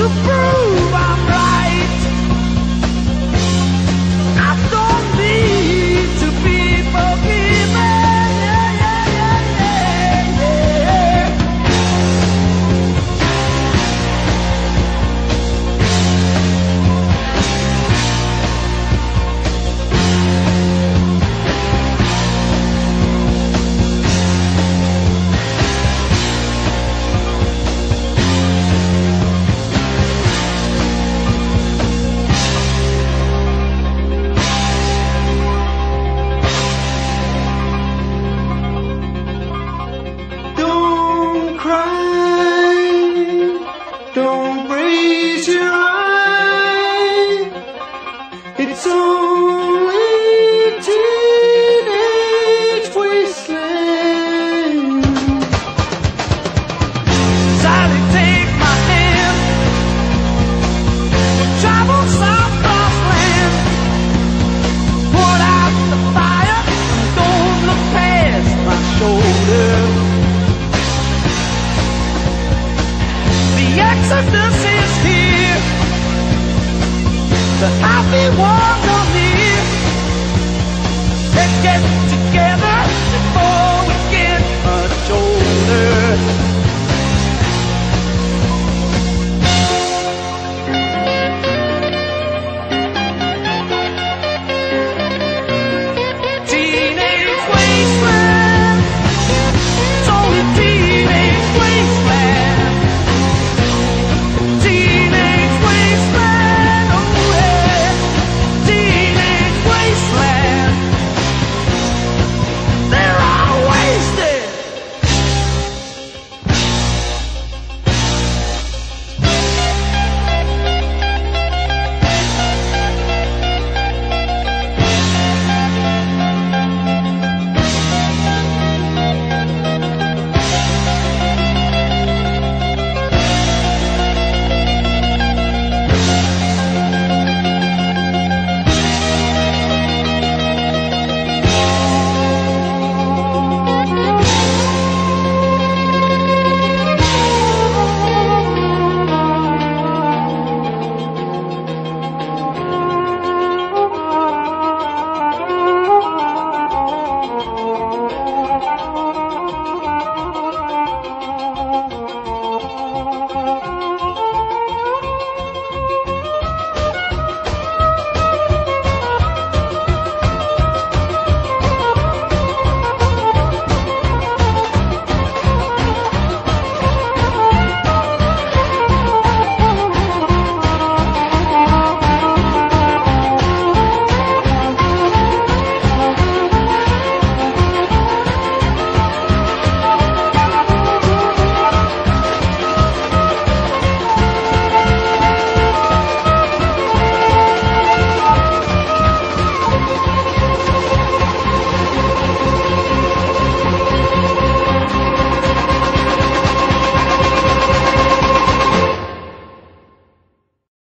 to prove Don't raise your eyes. It's only It's a happy world to live. Let's get together.